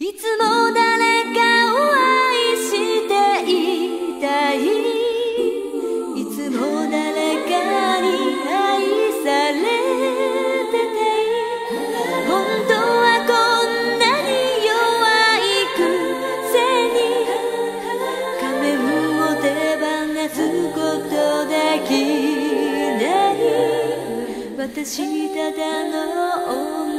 いつも誰かを愛していたい。いつも誰かに愛されてたい。本当はこんなに弱いくせに。仮面を手放すことできない。私ただの女。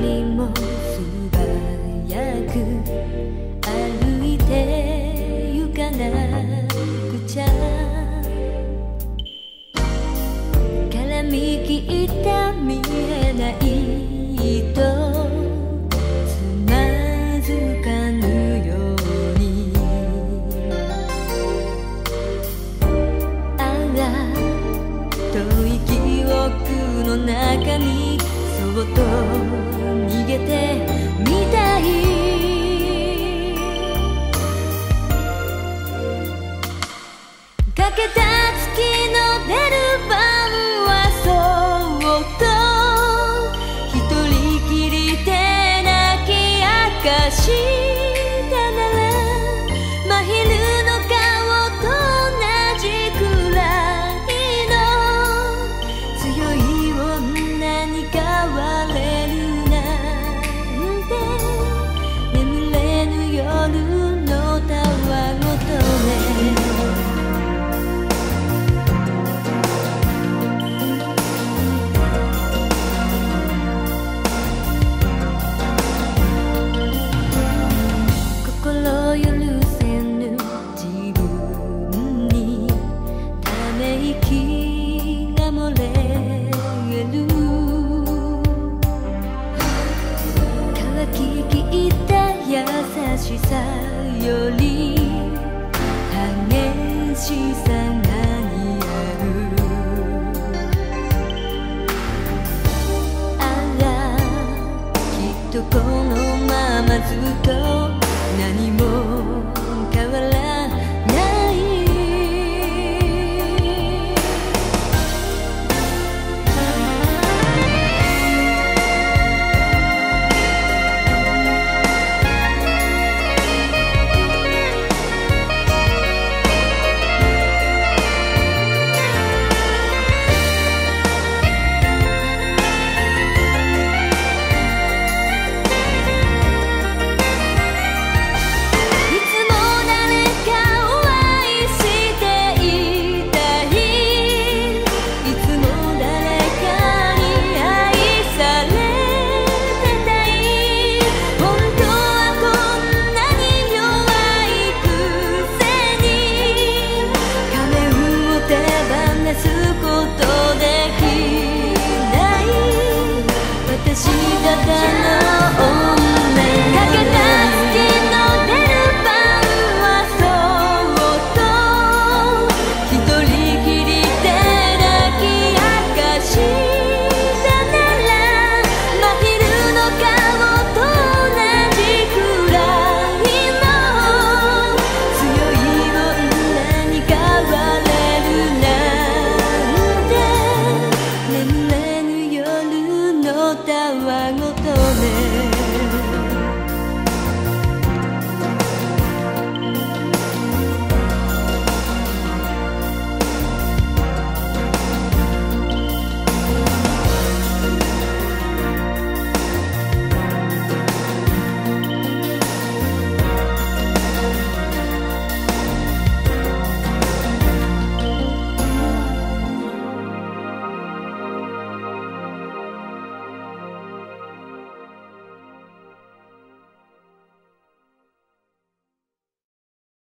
りも素早く歩いて行かなくちゃ絡み切った見えないとつまずかぬよ。うにあら遠い記憶の中にそっと逃げてみたい。かけた月の出る晩はそっと一人きりで泣き明かし。より激しさが似合うあらきっとこのままずっと何も